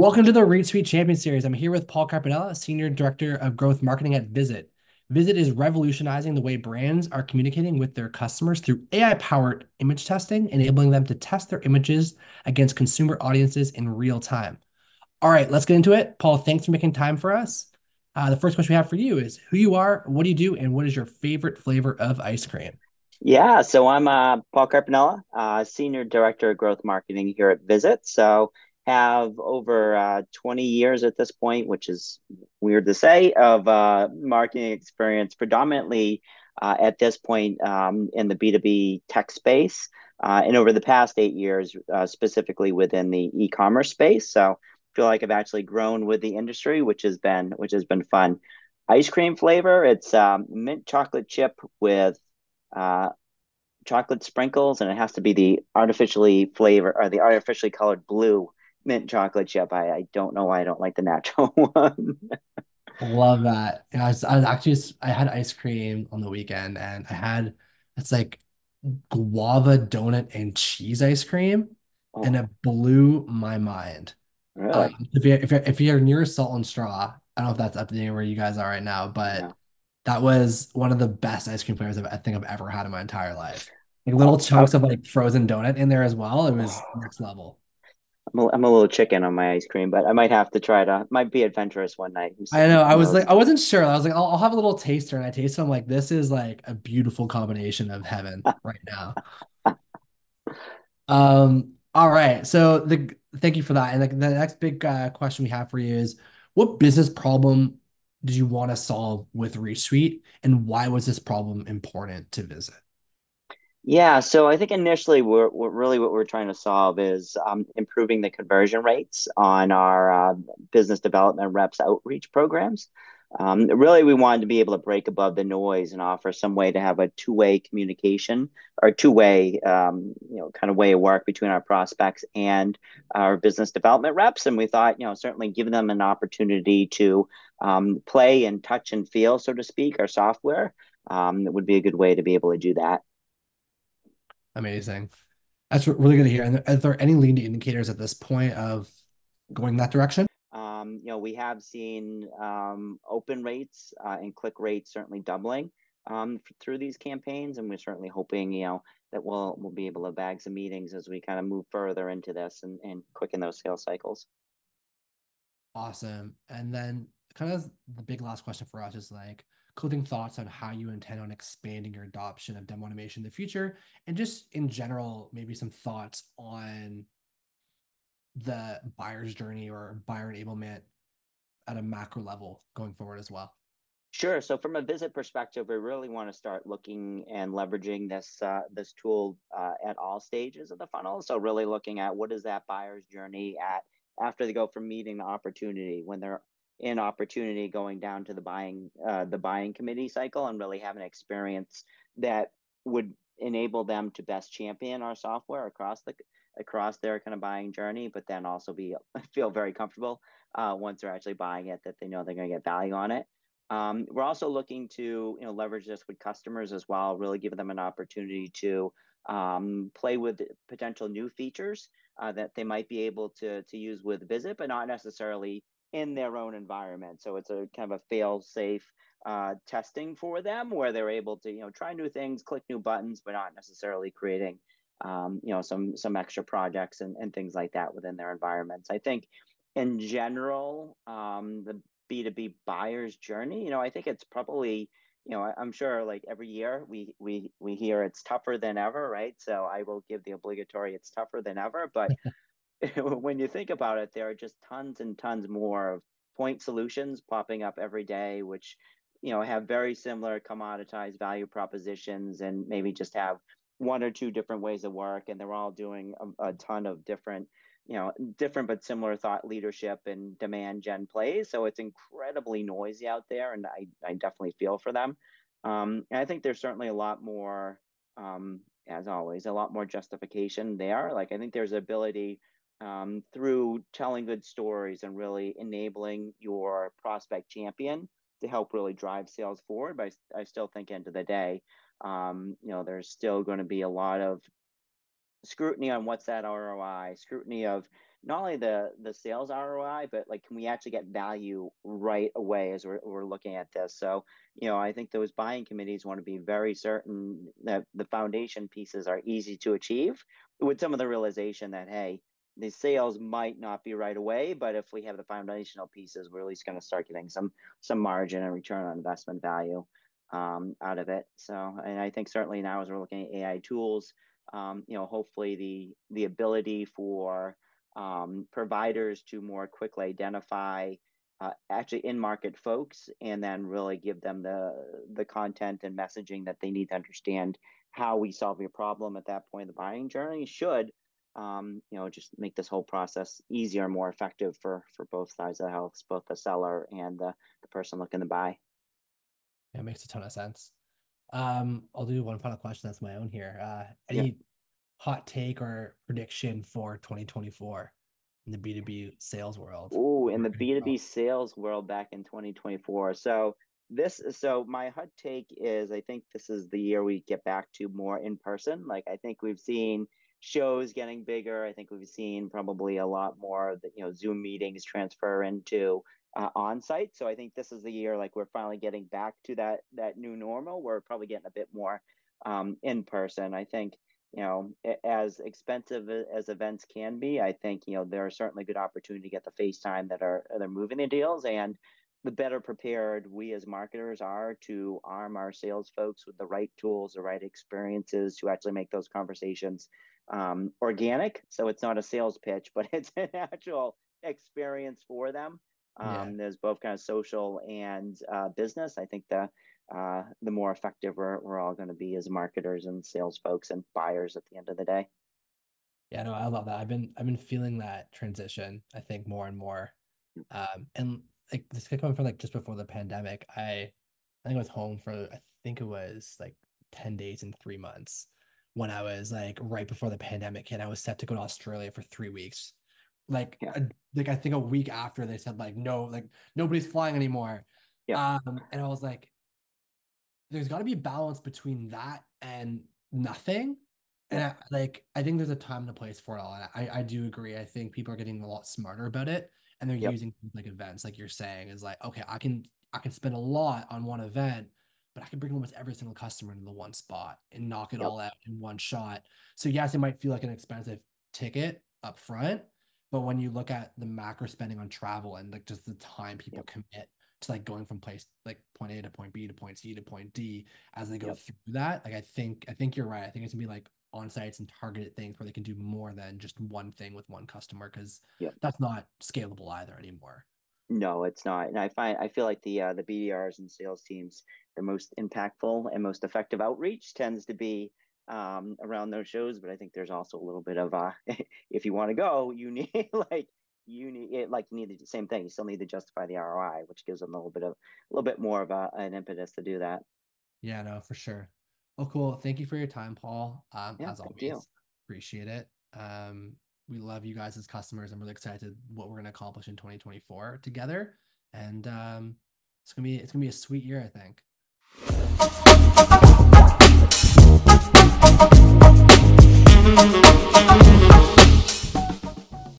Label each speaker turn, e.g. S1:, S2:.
S1: Welcome to the ReachSuite Champion Series. I'm here with Paul Carpinella, Senior Director of Growth Marketing at Vizit. Vizit is revolutionizing the way brands are communicating with their customers through AI-powered image testing, enabling them to test their images against consumer audiences in real time. All right, let's get into it. Paul, thanks for making time for us. Uh, the first question we have for you is who you are, what do you do, and what is your favorite flavor of ice cream?
S2: Yeah, so I'm uh, Paul Carpinella, uh, Senior Director of Growth Marketing here at Vizit. So have over uh, 20 years at this point, which is weird to say, of uh, marketing experience, predominantly uh, at this point um, in the B2B tech space. Uh, and over the past eight years, uh, specifically within the e-commerce space. So I feel like I've actually grown with the industry, which has been which has been fun. Ice cream flavor, it's um, mint chocolate chip with uh, chocolate sprinkles, and it has to be the artificially flavor or the artificially colored blue mint chocolate chip. I, I don't know why I don't like the natural one.
S1: Love that. Yeah, I was, I was actually I had ice cream on the weekend and I had it's like guava donut and cheese ice cream and
S2: oh,
S1: it blew my mind.
S2: really?
S1: Um, if you're if you're if you're near Salt and Straw, I don't know if that's up to where you guys are right now, but
S2: Yeah.
S1: that was one of the best ice cream flavors I've, I think I've ever had in my entire life. Like little chunks of like frozen donut in there as well. It was next level.
S2: I'm a, I'm a little chicken on my ice cream, but I might have to try to. Might be adventurous one night.
S1: I know. I was like. I wasn't sure. I was like, I'll, I'll have a little taster, and I tasted. I'm like, this is like a beautiful combination of heaven right now. Um, all right. So the thank you for that. And like the next big uh, question we have for you is, what business problem did you want to solve with ReachSuite, and why was this problem important to Vizit?
S2: Yeah, so I think initially we're, we're really what we're trying to solve is um, improving the conversion rates on our uh, business development reps outreach programs. Um, really, we wanted to be able to break above the noise and offer some way to have a two-way communication or two-way, um, you know, kind of way of work between our prospects and our business development reps. And we thought, you know, certainly giving them an opportunity to um, play and touch and feel, so to speak, our software um, would be a good way to be able to do that.
S1: Amazing. That's really good to hear. And are there any leading indicators at this point of going that direction?
S2: Um, you know, we have seen um, open rates uh, and click rates certainly doubling um, through these campaigns, and we're certainly hoping, you know, that we'll we'll be able to bag some meetings as we kind of move further into this and, and quicken those sales cycles.
S1: Awesome. And then kind of the big last question for us is like closing thoughts on how you intend on expanding your adoption of demo automation in the future, and just in general, maybe some thoughts on the buyer's journey or buyer enablement at a macro level going forward as well.
S2: Sure. So from a Vizit perspective, we really want to start looking and leveraging this uh, this tool uh, at all stages of the funnel. So really looking at what is that buyer's journey at after they go from meeting the opportunity, when they're in opportunity, going down to the buying uh, the buying committee cycle, and really have an experience that would enable them to best champion our software across the across their kind of buying journey, but then also be feel very comfortable uh, once they're actually buying it that they know they're going to get value on it. Um, we're also looking to you know leverage this with customers as well, really give them an opportunity to um, play with potential new features uh, that they might be able to to use with Vizit, but not necessarily in their own environment. So it's a kind of a fail safe uh, testing for them where they're able to you know try new things, click new buttons, but not necessarily creating um, you know some some extra projects and, and things like that within their environments. I think in general, um, the B2B buyer's journey, you know, I think it's probably, you know, I'm sure like every year we we we hear it's tougher than ever, right? So I will give the obligatory it's tougher than ever, but when you think about it, there are just tons and tons more of point solutions popping up every day, which you know have very similar commoditized value propositions and maybe just have one or two different ways of work, and they're all doing a, a ton of different, you know, different but similar thought leadership and demand gen plays. So it's incredibly noisy out there, and I I definitely feel for them. Um, and I think there's certainly a lot more. Um, as always, a lot more justification there. Like I think there's ability um, through telling good stories and really enabling your prospect champion to help really drive sales forward. But I, I still think, end of the day, um, you know, there's still going to be a lot of scrutiny on what's that ROI, scrutiny of not only the the sales ROI, but like can we actually get value right away as we're, we're looking at this? So, you know, I think those buying committees want to be very certain that the foundation pieces are easy to achieve with some of the realization that, hey, the sales might not be right away, but if we have the foundational pieces, we're at least going to start getting some some margin and return on investment value um, out of it. So, and I think certainly now as we're looking at AI tools, um, you know, hopefully the the ability for um, providers to more quickly identify uh, actually in market folks and then really give them the the content and messaging that they need to understand how we solve your problem at that point in the buying journey should um, you know just make this whole process easier and more effective for for both sides of the house both the seller and the, the person looking to buy
S1: yeah it makes a ton of sense um i'll do one final question that's my own here uh any yeah hot take or prediction for 2024 in the B2B sales world?
S2: Oh, in the B2B sales world back in 2024. So this so my hot take is I think this is the year we get back to more in person. Like I think we've seen shows getting bigger. I think we've seen probably a lot more that you know Zoom meetings transfer into uh, on site. So I think this is the year like we're finally getting back to that that new normal. We're probably getting a bit more um, in person. I think you know, as expensive as events can be, I think you know there are certainly good opportunity to get the FaceTime that are they're moving the deals, and the better prepared we as marketers are to arm our sales folks with the right tools, the right experiences to actually make those conversations um, organic. So it's not a sales pitch, but it's an actual experience for them. Um, yeah. There's both kind of social and uh, business. I think the uh, the more effective we're, we're all going to be as marketers and sales folks and buyers at the end of the day.
S1: Yeah, no, I love that. I've been I've been feeling that transition. I think more and more, um, and like this could come from like just before the pandemic. I I think I was home for I think it was like ten days and three months when I was like right before the pandemic hit. I was set to go to Australia for three weeks. Like, yeah. a, like I think a week after they said like no, like nobody's flying anymore. Yeah. Um, and I was like, there's got to be a balance between that and nothing. And I, like, I think there's a time and a place for it all. I, I do agree. I think people are getting a lot smarter about it, and they're yep. using like events, like you're saying, is like, okay, I can I can spend a lot on one event, but I can bring almost every single customer into the one spot and knock it yep. all out in one shot. So yes, it might feel like an expensive ticket up front, but when you look at the macro spending on travel and like just the time people yep. commit to like going from place like point A to point B to point C to point D as they go yep. through that. Like I think I think you're right. I think it's gonna be like on sites and targeted things where they can do more than just one thing with one customer because that's not scalable either anymore.
S2: No, it's not. And I find I feel like the uh, the BDRs and sales teams, the most impactful and most effective outreach tends to be um, around those shows. But I think there's also a little bit of uh, if you want to go, you need like you need it like you need the same thing. You still need to justify the ROI, which gives them a little bit of a little bit more of a, an impetus to do that.
S1: Yeah, no, for sure. Well, cool. Thank you for your time, Paul. Um, yeah, as always, you. appreciate it. Um, we love you guys as customers. I'm really excited to what we're gonna accomplish in 2024 together, and um, it's gonna be it's gonna be a sweet year, I think.